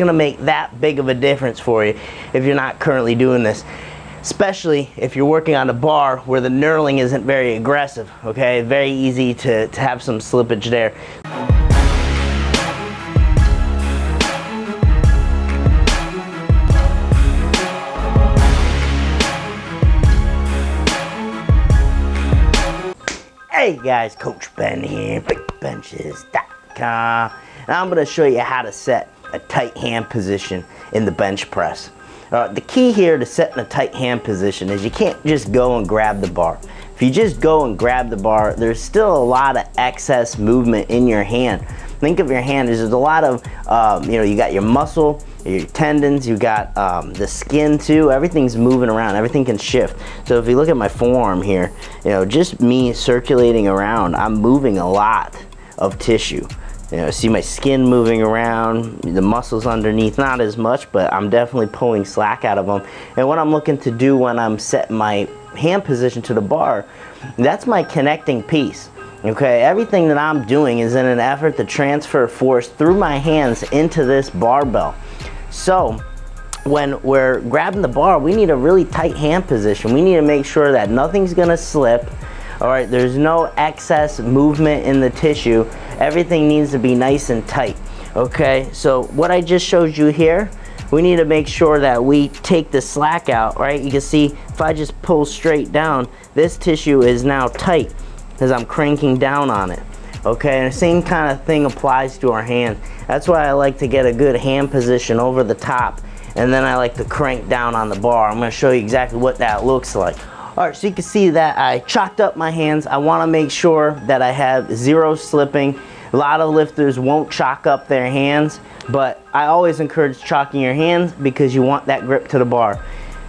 gonna make that big of a difference for you if you're not currently doing this. Especially if you're working on a bar where the knurling isn't very aggressive, okay? Very easy to, to have some slippage there. Hey guys, Coach Ben here, BigBenches.com. And I'm gonna show you how to set a tight hand position in the bench press. Uh, the key here to setting a tight hand position is you can't just go and grab the bar. If you just go and grab the bar, there's still a lot of excess movement in your hand. Think of your hand as there's a lot of, um, you know, you got your muscle, your tendons, you got um, the skin too. Everything's moving around. Everything can shift. So if you look at my forearm here, you know, just me circulating around, I'm moving a lot of tissue. You know, see my skin moving around, the muscles underneath, not as much, but I'm definitely pulling slack out of them. And what I'm looking to do when I'm setting my hand position to the bar, that's my connecting piece. Okay, everything that I'm doing is in an effort to transfer force through my hands into this barbell. So, when we're grabbing the bar, we need a really tight hand position. We need to make sure that nothing's gonna slip. All right, there's no excess movement in the tissue. Everything needs to be nice and tight. Okay, so what I just showed you here, we need to make sure that we take the slack out, right? You can see if I just pull straight down, this tissue is now tight as I'm cranking down on it. Okay, and the same kind of thing applies to our hand. That's why I like to get a good hand position over the top and then I like to crank down on the bar. I'm gonna show you exactly what that looks like. All right, so you can see that I chalked up my hands. I wanna make sure that I have zero slipping. A lot of lifters won't chalk up their hands, but I always encourage chalking your hands because you want that grip to the bar.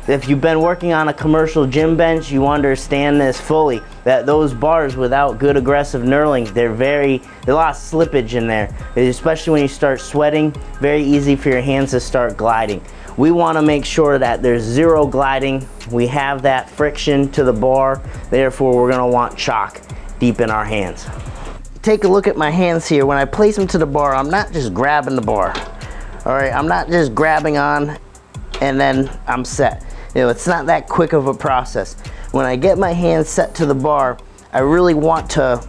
If you've been working on a commercial gym bench, you understand this fully, that those bars without good aggressive knurling, they're very, there's a lot of slippage in there. Especially when you start sweating, very easy for your hands to start gliding. We wanna make sure that there's zero gliding. We have that friction to the bar, therefore we're gonna want chalk deep in our hands. Take a look at my hands here. When I place them to the bar, I'm not just grabbing the bar. All right, I'm not just grabbing on and then I'm set. You know, it's not that quick of a process. When I get my hands set to the bar, I really want to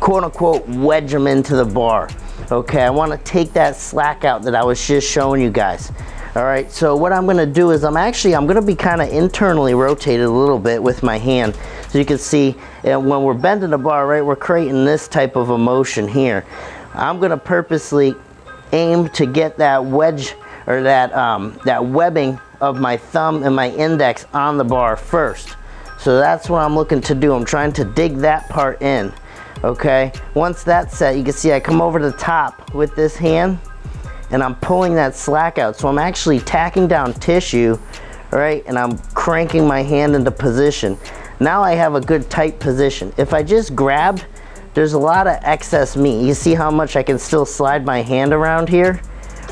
quote unquote wedge them into the bar. Okay, I want to take that slack out that I was just showing you guys. All right, so what I'm gonna do is I'm actually, I'm gonna be kind of internally rotated a little bit with my hand. So you can see when we're bending the bar, right, we're creating this type of a motion here. I'm gonna purposely aim to get that wedge or that, um, that webbing of my thumb and my index on the bar first. So that's what I'm looking to do. I'm trying to dig that part in, okay? Once that's set, you can see I come over to the top with this hand and I'm pulling that slack out. So I'm actually tacking down tissue, right? And I'm cranking my hand into position. Now I have a good tight position. If I just grabbed, there's a lot of excess meat. You see how much I can still slide my hand around here?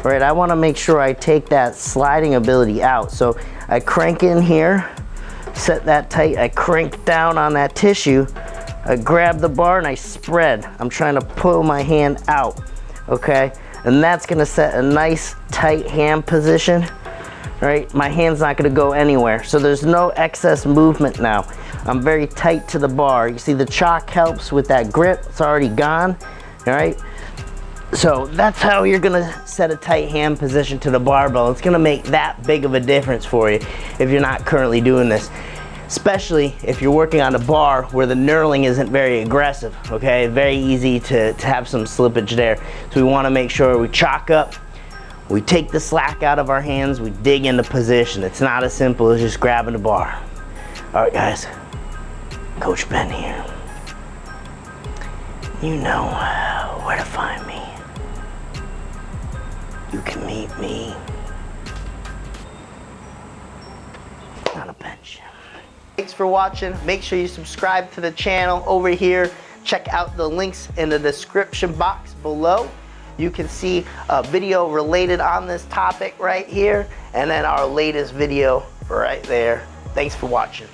Right? I wanna make sure I take that sliding ability out. So I crank in here, set that tight, I crank down on that tissue, I grab the bar and I spread. I'm trying to pull my hand out, okay? And that's gonna set a nice tight hand position, right? My hand's not gonna go anywhere. So there's no excess movement now. I'm very tight to the bar. You see the chalk helps with that grip, it's already gone, all right? So that's how you're gonna set a tight hand position to the barbell. It's gonna make that big of a difference for you if you're not currently doing this. Especially if you're working on a bar where the knurling isn't very aggressive, okay? Very easy to, to have some slippage there. So we wanna make sure we chalk up, we take the slack out of our hands, we dig into position. It's not as simple as just grabbing the bar. All right, guys, Coach Ben here. You know where to find me you can meet me on a bench. Thanks for watching. Make sure you subscribe to the channel over here. Check out the links in the description box below. You can see a video related on this topic right here and then our latest video right there. Thanks for watching.